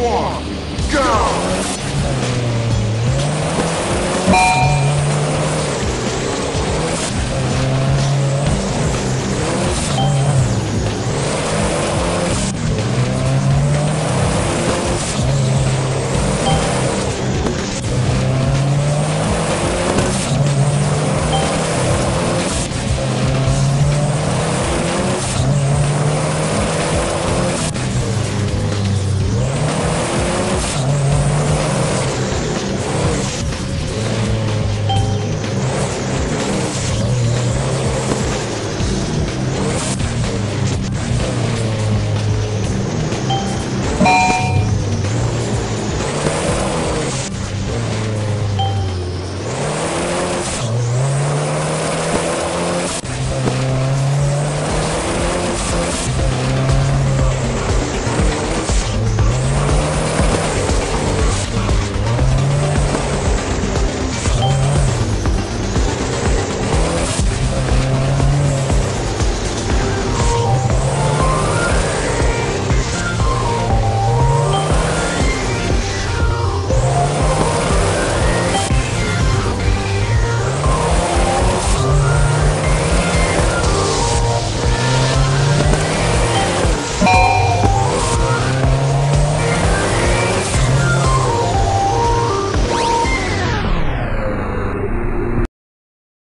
One, go!